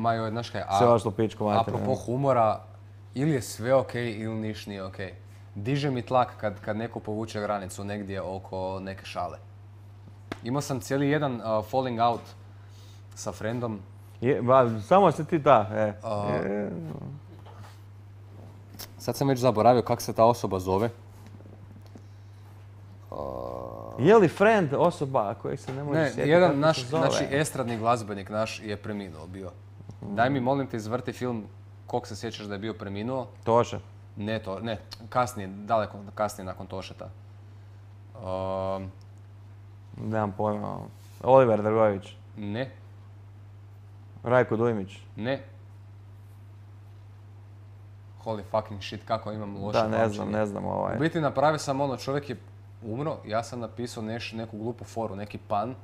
Maju, znaš kaj, a- Sve pičku mater. apropo humora, ili je sve okej ili niš nije okej. Diže mi tlak kad, kad neko povuče granicu negdje oko neke šale. Imao sam cijeli jedan uh, falling out sa friendom. Je, ba, samo se ti da, e. A- E, Sad sam već zaboravio kako se ta osoba zove. Je li friend osoba koji se ne može Ne, sjetiti jedan naš, znači estradni glazbenik naš je preminuo bio. Daj mi molim te izvrti film kog se sjećaš da je bio preminuo. Toše. Ne to, ne, kasnije, daleko kasnije nakon Tošeta. Um, Nemam pojma. Oliver Dragović. ne, Rajko Dujmić. ne. Holy fucking shit, kako imam loše Da, ne znam, ne znam ovaj. U biti napravio sam ono, čovjek je umro, ja sam napisao neš, neku glupu foru, neki pan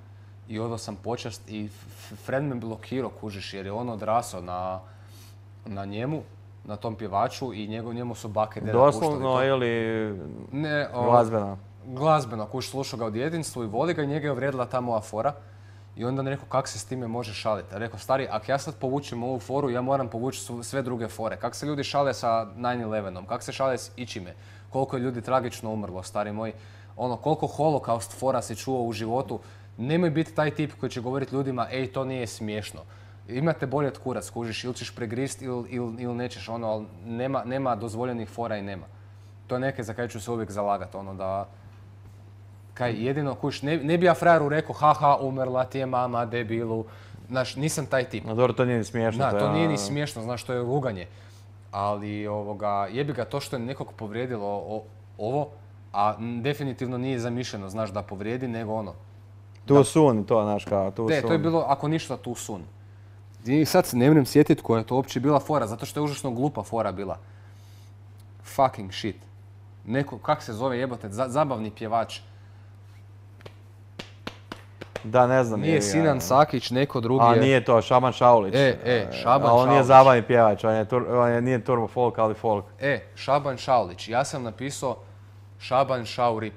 i odao sam počast i f- friend me blokirao, kužiš, jer je on odrasao na, na njemu, na tom pjevaču i njegov, njemu su bake deda Doslovno ili Ne, o, glazbena. glazbeno, kuš slušao ga u djetinstvu i voli ga i njega je uvrijedila ta moja fora. I onda on rekao, kak se s time može šaliti? Rekao, stari, ako ja sad povučem ovu foru, ja moram povući sve druge fore. Kak se ljudi šale sa 9-11-om? Kak se šale s ičime? Koliko je ljudi tragično umrlo, stari moj? Ono, koliko holokaust fora si čuo u životu? Nemoj biti taj tip koji će govoriti ljudima, ej, to nije smiješno. Imate bolje od kurac, kužiš, ili ćeš pregrist ili il, il nećeš, ono, ali nema, nema dozvoljenih fora i nema. To je neke za kaj ću se uvijek zalagati, ono da, Kaj jedino kuš, ne, ne bi ja frajeru rekao, haha, umrla ti je mama, debilu. Znaš, nisam taj tip. No dobro, to nije ni smiješno. Da, to je nije ni ono- smiješno, znaš, to je ruganje. Ali, ovoga, jebi ga to što je nekog povrijedilo o- ovo, a definitivno nije zamišljeno, znaš, da povrijedi, nego ono. Tu sun, to, znaš kao, tu Ne, sun. to je bilo, ako ništa, tu sun. I sad se ne mrem sjetiti koja je to uopće bila fora, zato što je užasno glupa fora bila. Fucking shit. Neko, kak se zove jebote, za- zabavni pjevač. Da, ne znam. Nije. Sinan Sakić, neko drugi A je. nije to, Šaban Šaulić. E, e, Šaban A on nije zabavni pjevač, on je, tur, on je nije turbo folk, ali folk. E, Šaban Šaulić. Ja sam napisao Šaban Šaurip.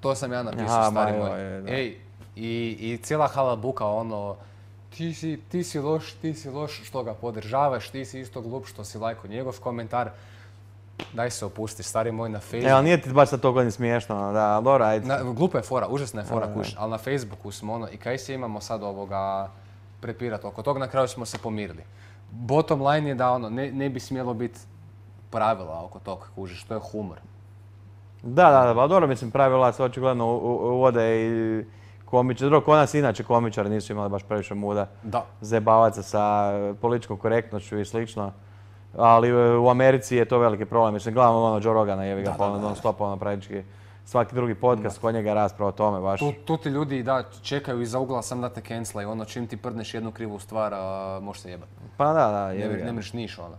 To sam ja napisao, Aha, stari moj. Ej, i, i cijela halabuka, ono, ti si, ti si loš, ti si loš što ga podržavaš, ti si isto glup što si lajko njegov komentar. Daj se opusti, stari moj na E, Facebooku. ali nije ti baš sad toliko ni smiješno, da, ali dobro, ajde. Na, glupa je fora, užasna je fora kuš, ali na Facebooku smo ono, i kaj se imamo sad ovoga prepirat oko tog, na kraju smo se pomirili. Bottom line je da ono, ne, ne bi smjelo biti pravila oko tog, kužiš, to je humor. Da, da, da, pa dobro, mislim, pravila se očigledno uvode i komičari, dobro, kod nas inače komičari nisu imali baš previše muda Da. zajebavaca sa političkom korektnošću i slično. Ali e, u Americi je to veliki problem. Mislim, gledamo ono Joe Rogana, jevi ga, pa ono non stop, ono praktički svaki drugi podcast kod njega je rasprava o tome baš. Tu, tu ti ljudi da čekaju iza ugla sam da te cancela i ono čim ti prdneš jednu krivu stvar, možeš se jebati. Pa da, da, Ne, jevi ne ga. mreš niš ono.